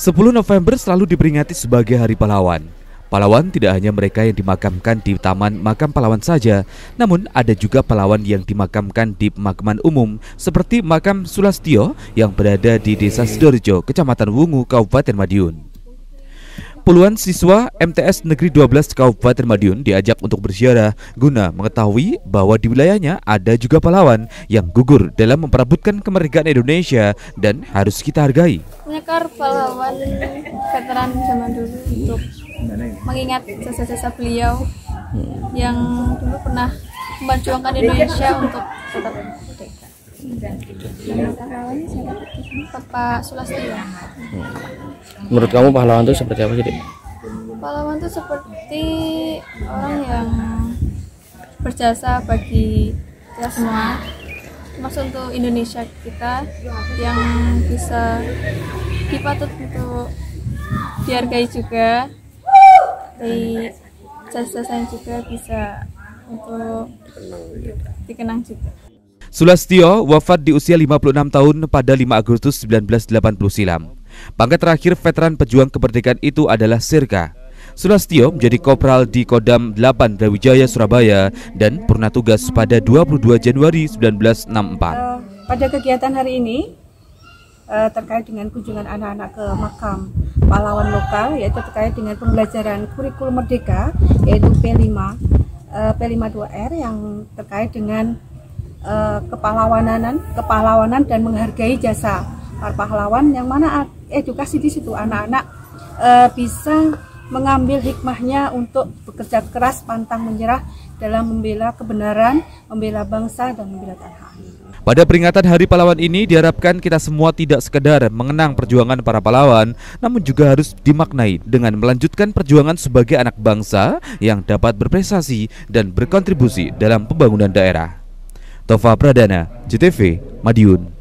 10 November selalu diperingati sebagai Hari Pahlawan. Pahlawan tidak hanya mereka yang dimakamkan di Taman Makam Pahlawan saja, namun ada juga pahlawan yang dimakamkan di pemakaman umum seperti makam Sulastio yang berada di Desa Sidoarjo, Kecamatan Wungu, Kabupaten Madiun. Puluhan siswa MTS Negeri 12 Kabupaten Madiun diajak untuk berziarah guna mengetahui bahwa di wilayahnya ada juga pahlawan yang gugur dalam memperebutkan kemerdekaan Indonesia dan harus kita hargai. Menyekar pahlawan veteran zaman dulu untuk mengingat jasa-jasa beliau yang dulu pernah memperjuangkan Indonesia untuk tetap. Bapak Sulastio. Menurut kamu pahlawan itu seperti apa sih, Dik? Pahlawan itu seperti orang yang berjasa bagi kita semua, termasuk untuk Indonesia kita yang bisa dipatut untuk dihargai juga, dari jasa-jasanya juga bisa untuk dikenang juga. Sulastio wafat di usia 56 tahun pada 5 Agustus 1980 silam. Pangkat terakhir veteran pejuang kemerdekaan itu adalah Sirka. Sulastio menjadi kopral di Kodam 8 Brawijaya Surabaya dan pernah tugas pada 22 Januari 1964. Uh, pada kegiatan hari ini uh, terkait dengan kunjungan anak-anak ke makam pahlawan lokal yaitu terkait dengan pembelajaran kurikulum merdeka yaitu P5 uh, P52R yang terkait dengan uh, kepahlawanan, kepahlawanan dan menghargai jasa para pahlawan yang mana edukasi di situ anak-anak uh, bisa mengambil hikmahnya untuk bekerja keras pantang menyerah dalam membela kebenaran, membela bangsa dan membela tanah air. Pada peringatan Hari Pahlawan ini diharapkan kita semua tidak sekedar mengenang perjuangan para pahlawan, namun juga harus dimaknai dengan melanjutkan perjuangan sebagai anak bangsa yang dapat berprestasi dan berkontribusi dalam pembangunan daerah. Tova Pradana, JTV, Madiun.